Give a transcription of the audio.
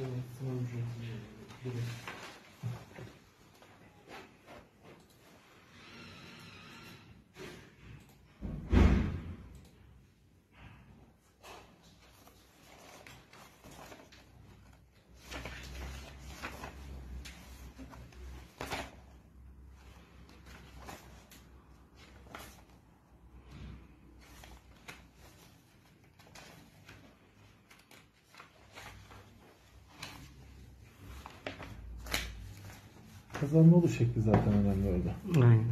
Yani sınav Kazanma oluş şekli zaten önemli orada. Aynen.